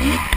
Yeah.